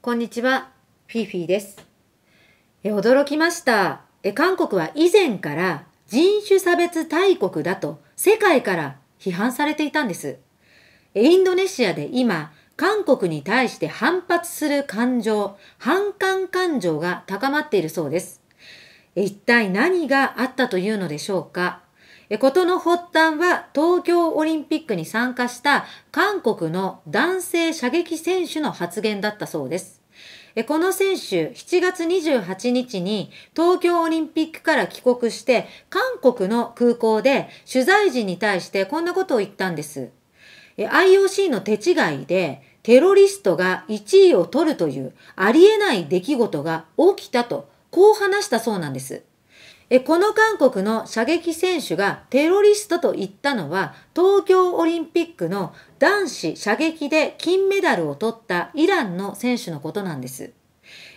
こんにちは、フィフィです。え驚きましたえ。韓国は以前から人種差別大国だと世界から批判されていたんです。インドネシアで今、韓国に対して反発する感情、反感感情が高まっているそうです。一体何があったというのでしょうかことの発端は東京オリンピックに参加した韓国の男性射撃選手の発言だったそうです。この選手、7月28日に東京オリンピックから帰国して韓国の空港で取材時に対してこんなことを言ったんです。IOC の手違いでテロリストが1位を取るというありえない出来事が起きたとこう話したそうなんです。えこの韓国の射撃選手がテロリストと言ったのは東京オリンピックの男子射撃で金メダルを取ったイランの選手のことなんです。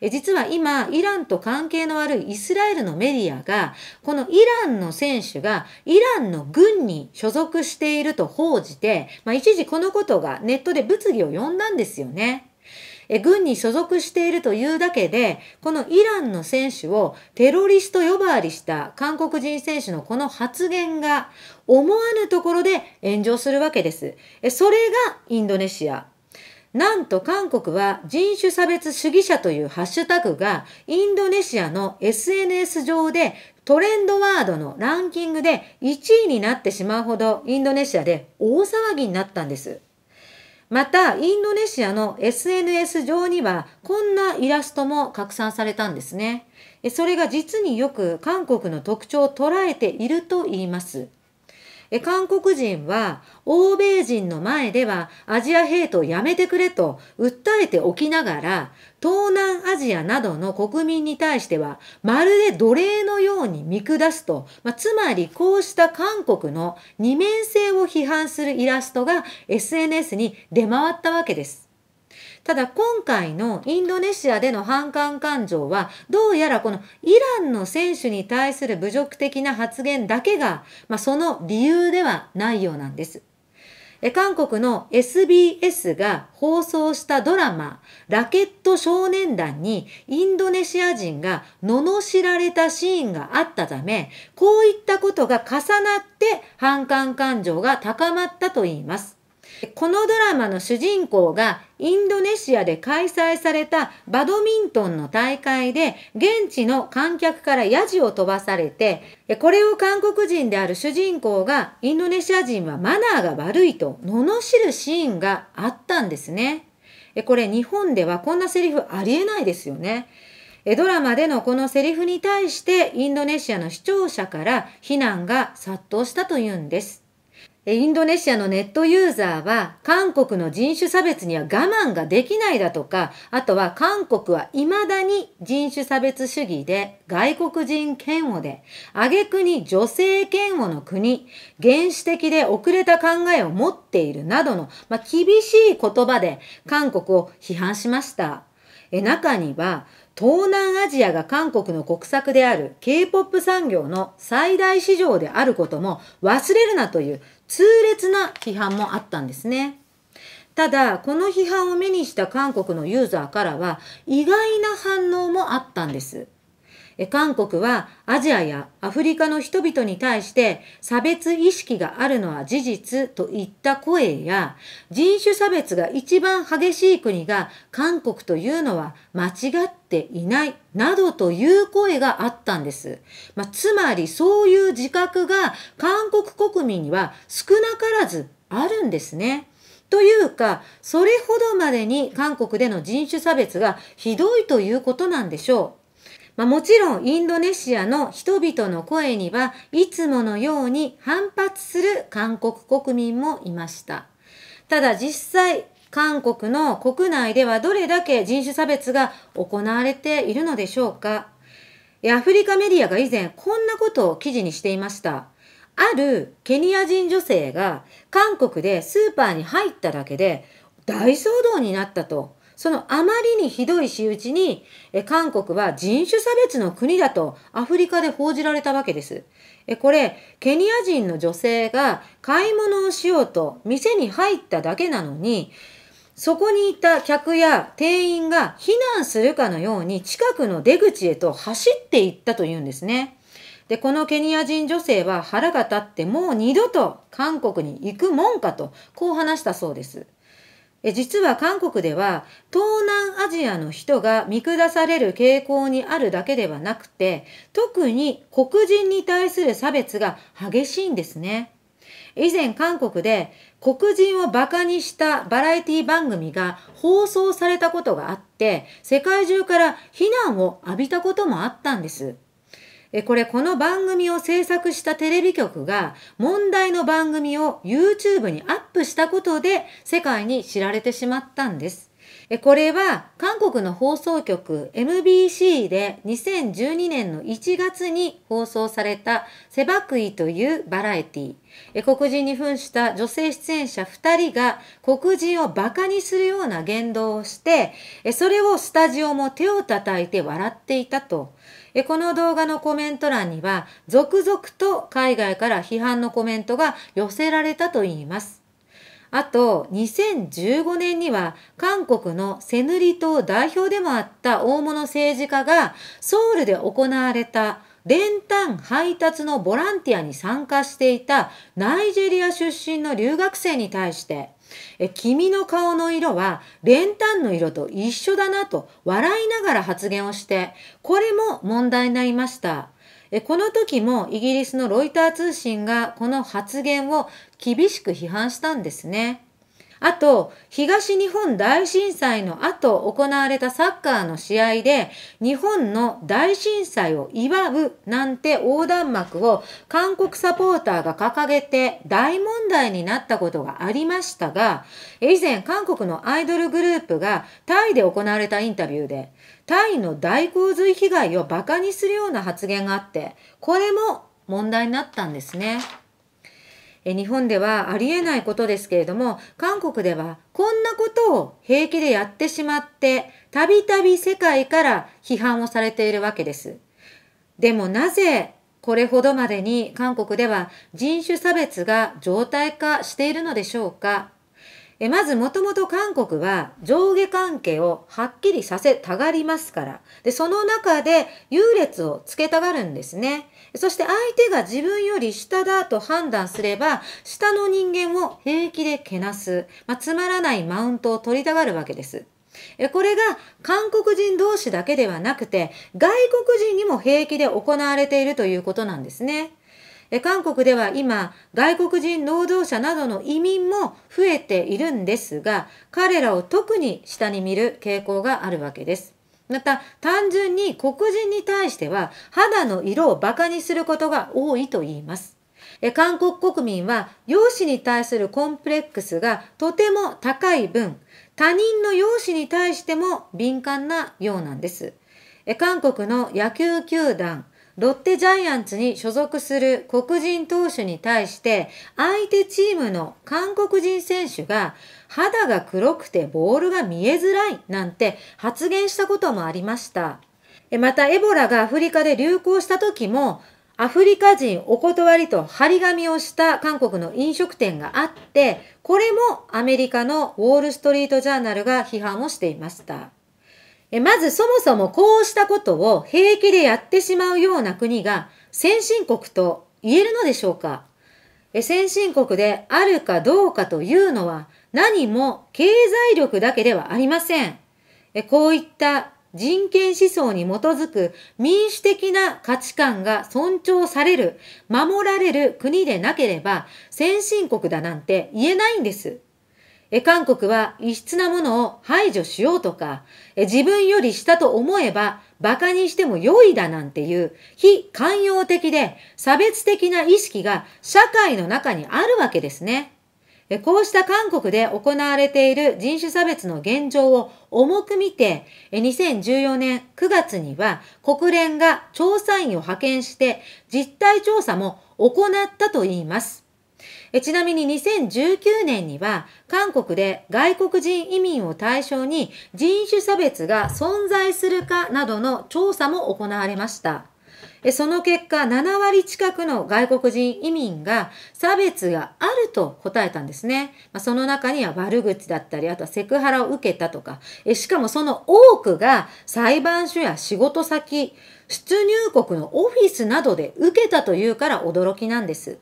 え実は今、イランと関係の悪いイスラエルのメディアが、このイランの選手がイランの軍に所属していると報じて、まあ、一時このことがネットで物議を呼んだんですよね。え軍に所属しているというだけで、このイランの選手をテロリスト呼ばわりした韓国人選手のこの発言が思わぬところで炎上するわけです。えそれがインドネシア。なんと韓国は人種差別主義者というハッシュタグがインドネシアの SNS 上でトレンドワードのランキングで1位になってしまうほどインドネシアで大騒ぎになったんです。また、インドネシアの SNS 上にはこんなイラストも拡散されたんですね。それが実によく韓国の特徴を捉えていると言います。え韓国人は欧米人の前ではアジアヘイトをやめてくれと訴えておきながら東南アジアなどの国民に対してはまるで奴隷のように見下すと、まあ、つまりこうした韓国の二面性を批判するイラストが SNS に出回ったわけです。ただ今回のインドネシアでの反感感情はどうやらこのイランの選手に対する侮辱的な発言だけが、まあ、その理由ではないようなんです。韓国の SBS が放送したドラマラケット少年団にインドネシア人が罵られたシーンがあったためこういったことが重なって反感感情が高まったといいます。このドラマの主人公がインドネシアで開催されたバドミントンの大会で現地の観客からヤジを飛ばされて、これを韓国人である主人公がインドネシア人はマナーが悪いと罵るシーンがあったんですね。これ日本ではこんなセリフありえないですよね。ドラマでのこのセリフに対してインドネシアの視聴者から非難が殺到したというんです。インドネシアのネットユーザーは韓国の人種差別には我慢ができないだとか、あとは韓国は未だに人種差別主義で外国人嫌悪で、挙句に女性嫌悪の国、原始的で遅れた考えを持っているなどの、まあ、厳しい言葉で韓国を批判しました。え中には東南アジアが韓国の国策である K-POP 産業の最大市場であることも忘れるなという痛烈な批判もあったんですね。ただ、この批判を目にした韓国のユーザーからは意外な反応もあったんです。韓国はアジアやアフリカの人々に対して差別意識があるのは事実といった声や人種差別が一番激しい国が韓国というのは間違っていないなどという声があったんです。まあ、つまりそういう自覚が韓国国民には少なからずあるんですね。というか、それほどまでに韓国での人種差別がひどいということなんでしょう。まあ、もちろんインドネシアの人々の声にはいつものように反発する韓国国民もいました。ただ実際、韓国の国内ではどれだけ人種差別が行われているのでしょうかアフリカメディアが以前こんなことを記事にしていました。あるケニア人女性が韓国でスーパーに入っただけで大騒動になったと。そのあまりにひどい仕打ちに、え韓国は人種差別の国だとアフリカで報じられたわけです。えこれ、ケニア人の女性が買い物をしようと店に入っただけなのに、そこにいた客や店員が避難するかのように近くの出口へと走っていったというんですね。で、このケニア人女性は腹が立ってもう二度と韓国に行くもんかと、こう話したそうです。え実は韓国では東南アジアの人が見下される傾向にあるだけではなくて特に黒人に対する差別が激しいんですね。以前韓国で黒人を馬鹿にしたバラエティ番組が放送されたことがあって世界中から非難を浴びたこともあったんです。これこの番組を制作したテレビ局が問題の番組を YouTube にアップしたことで世界に知られてしまったんです。これは韓国の放送局 MBC で2012年の1月に放送されたセバクイというバラエティ黒人に扮した女性出演者2人が黒人を馬鹿にするような言動をしてそれをスタジオも手を叩いて笑っていたとこの動画のコメント欄には続々と海外から批判のコメントが寄せられたといいます。あと、2015年には韓国のセヌリ島代表でもあった大物政治家がソウルで行われた練炭配達のボランティアに参加していたナイジェリア出身の留学生に対して、え君の顔の色は練炭の色と一緒だなと笑いながら発言をして、これも問題になりました。えこの時もイギリスのロイター通信がこの発言を厳しく批判したんですね。あと、東日本大震災の後行われたサッカーの試合で、日本の大震災を祝うなんて横断幕を韓国サポーターが掲げて大問題になったことがありましたが、以前韓国のアイドルグループがタイで行われたインタビューで、タイの大洪水被害を馬鹿にするような発言があって、これも問題になったんですね。え日本ではありえないことですけれども、韓国ではこんなことを平気でやってしまって、たびたび世界から批判をされているわけです。でもなぜこれほどまでに韓国では人種差別が常態化しているのでしょうかえまずもともと韓国は上下関係をはっきりさせたがりますから。で、その中で優劣をつけたがるんですね。そして相手が自分より下だと判断すれば、下の人間を平気でけなす、まあ、つまらないマウントを取りたがるわけです。これが韓国人同士だけではなくて、外国人にも平気で行われているということなんですね。韓国では今、外国人労働者などの移民も増えているんですが、彼らを特に下に見る傾向があるわけです。また、単純に黒人に対しては肌の色を馬鹿にすることが多いと言います。韓国国民は容姿に対するコンプレックスがとても高い分、他人の容姿に対しても敏感なようなんです。韓国の野球球団、ロッテジャイアンツに所属する黒人投手に対して相手チームの韓国人選手が肌が黒くてボールが見えづらいなんて発言したこともありました。またエボラがアフリカで流行した時もアフリカ人お断りと張り紙をした韓国の飲食店があって、これもアメリカのウォールストリートジャーナルが批判をしていました。まずそもそもこうしたことを平気でやってしまうような国が先進国と言えるのでしょうか？先進国であるかどうかというのは何も経済力だけではありません。こういった人権思想に基づく民主的な価値観が尊重される、守られる国でなければ先進国だなんて言えないんです。え韓国は異質なものを排除しようとか、え自分より下と思えば馬鹿にしても良いだなんていう非寛容的で差別的な意識が社会の中にあるわけですね。こうした韓国で行われている人種差別の現状を重く見て、2014年9月には国連が調査員を派遣して実態調査も行ったといいます。えちなみに2019年には韓国で外国人移民を対象に人種差別が存在するかなどの調査も行われました。その結果7割近くの外国人移民が差別があると答えたんですね。その中には悪口だったり、あとはセクハラを受けたとか、しかもその多くが裁判所や仕事先、出入国のオフィスなどで受けたというから驚きなんです。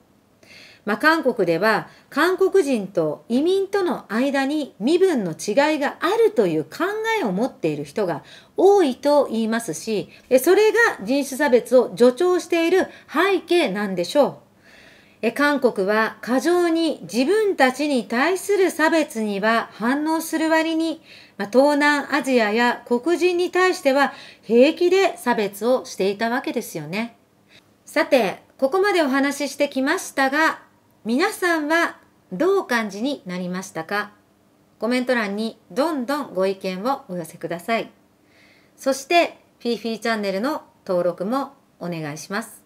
まあ、韓国では韓国人と移民との間に身分の違いがあるという考えを持っている人が多いと言いますし、それが人種差別を助長している背景なんでしょう。韓国は過剰に自分たちに対する差別には反応する割に、まあ、東南アジアや黒人に対しては平気で差別をしていたわけですよね。さて、ここまでお話ししてきましたが、皆さんはどう感じになりましたか？コメント欄にどんどんご意見をお寄せください。そして、フィーフィーチャンネルの登録もお願いします。